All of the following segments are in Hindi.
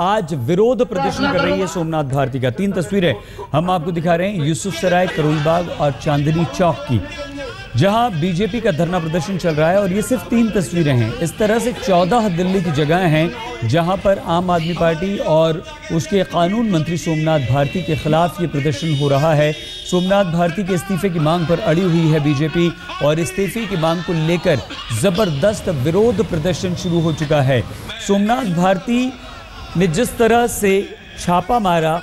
आज विरोध प्रदर्शन कर रही है सोमनाथ भारती का। तीन तस्वीरें हम आपको दिखा रहे हैं। यूसुफ सराय करोलबाग और चांदनी चौक की। जहाँ बीजेपी का धरना प्रदर्शन चल रहा है और ये सिर्फ़ तीन तस्वीरें हैं। इस तरह से चौदह दिल्ली की जगह हैं जहाँ पर आम आदमी पार्टी और उसके कानून मंत्री सोमनाथ भारती के खिलाफ ये प्रदर्शन हो रहा है। सोमनाथ भारती के इस्तीफे की मांग पर अड़ी हुई है बीजेपी और इस्तीफे की मांग को लेकर ज़बरदस्त विरोध प्रदर्शन शुरू हो चुका है। सोमनाथ भारती ने जिस तरह से छापा मारा,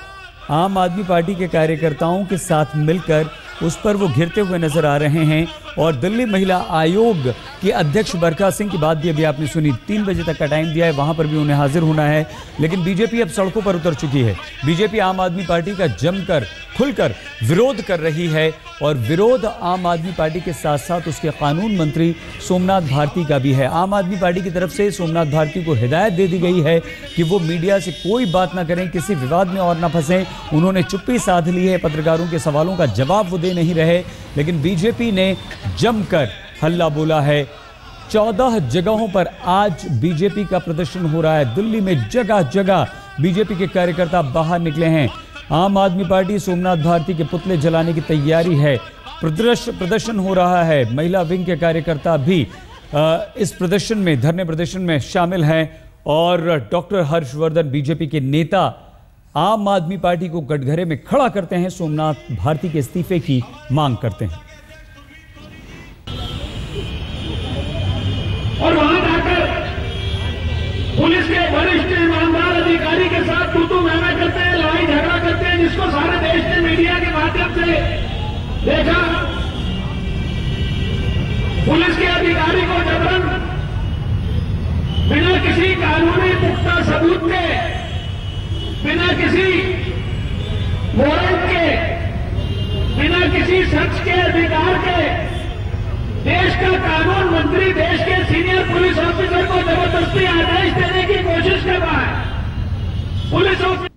आम आदमी पार्टी के कार्यकर्ताओं के साथ मिलकर उस पर वो घिरते हुए नज़र आ रहे हैं और दिल्ली महिला आयोग के अध्यक्ष बरखा सिंह की बात भी अभी आपने सुनी। तीन बजे तक का टाइम दिया है, वहाँ पर भी उन्हें हाजिर होना है, लेकिन बीजेपी अब सड़कों पर उतर चुकी है। बीजेपी आम आदमी पार्टी का जमकर खुलकर विरोध कर रही है और विरोध आम आदमी पार्टी के साथ साथ उसके कानून मंत्री सोमनाथ भारती का भी है। आम आदमी पार्टी की तरफ़ से सोमनाथ भारती को हिदायत दे दी गई है कि वो मीडिया से कोई बात ना करें, किसी विवाद में और ना फंसें। उन्होंने चुप्पी साध ली है, पत्रकारों के सवालों का जवाब वो दे नहीं रहे, लेकिन बीजेपी ने जमकर हल्ला बोला है। चौदह जगहों पर आज बीजेपी का प्रदर्शन हो रहा है। दिल्ली में जगह जगह बीजेपी के कार्यकर्ता बाहर निकले हैं। आम आदमी पार्टी सोमनाथ भारती के पुतले जलाने की तैयारी है। प्रदर्शन हो रहा है। महिला विंग के कार्यकर्ता भी इस प्रदर्शन में, धरने प्रदर्शन में शामिल हैं और डॉक्टर हर्षवर्धन बीजेपी के नेता आम आदमी पार्टी को कटघरे में खड़ा करते हैं। सोमनाथ भारती के इस्तीफे की मांग करते हैं। और वहाँ जाकर पुलिस के वरिष्ठ अधिकारी को जबरन बिना किसी कानूनी पुख्ता सबूत के, बिना किसी वारंट के, बिना किसी शख्स के अधिकार के देश का कानून मंत्री, देश के सीनियर पुलिस ऑफिसर को ज़बरदस्ती आदेश देने की कोशिश कर रहा है। Police officer